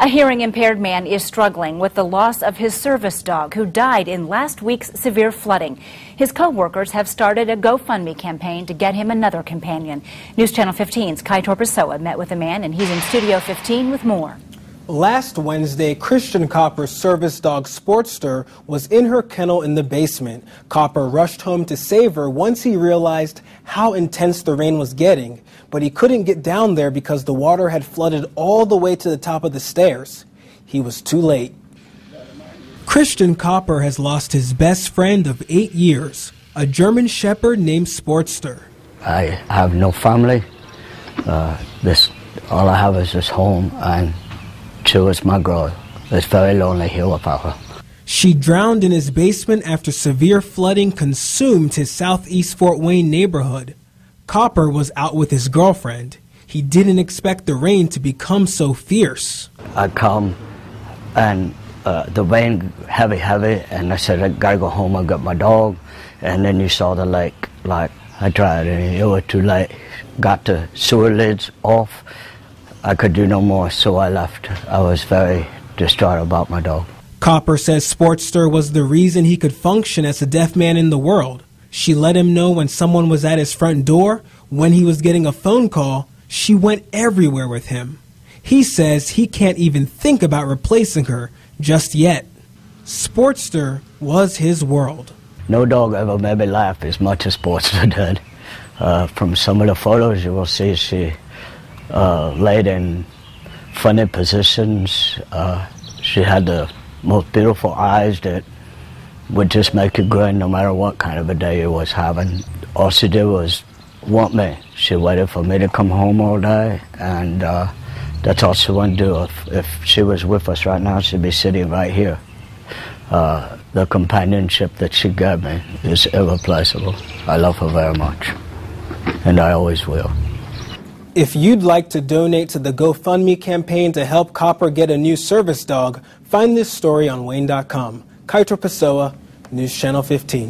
A hearing impaired man is struggling with the loss of his service dog who died in last week's severe flooding. His co-workers have started a GoFundMe campaign to get him another companion. News Channel 15's Kai Pessoa met with the man and he's in Studio 15 with more. Last Wednesday, Christian Copper's service dog Sportster was in her kennel in the basement. Copper rushed home to save her once he realized how intense the rain was getting, but he couldn't get down there because the water had flooded all the way to the top of the stairs. He was too late. Christian Copper has lost his best friend of eight years, a German Shepherd named Sportster. I have no family. Uh, this all I have is this home and she was my girl. It's very lonely here without her. She drowned in his basement after severe flooding consumed his southeast Fort Wayne neighborhood. Copper was out with his girlfriend. He didn't expect the rain to become so fierce. I come and uh, the rain heavy, heavy, and I said, I gotta go home and get my dog. And then you saw the lake, like, I tried and it was too late. Got the sewer lids off I could do no more, so I left. I was very distraught about my dog. Copper says Sportster was the reason he could function as a deaf man in the world. She let him know when someone was at his front door, when he was getting a phone call. She went everywhere with him. He says he can't even think about replacing her just yet. Sportster was his world. No dog ever made me laugh as much as Sportster did. Uh, from some of the photos you will see, she uh, laid in funny positions. Uh, she had the most beautiful eyes that would just make you grin no matter what kind of a day you was having. All she did was want me. She waited for me to come home all day, and uh, that's all she wanted to do. If, if she was with us right now, she'd be sitting right here. Uh, the companionship that she gave me is irreplaceable. I love her very much, and I always will. If you'd like to donate to the GoFundMe campaign to help Copper get a new service dog, find this story on WANE.com. Kaitor Pessoa, News Channel 15.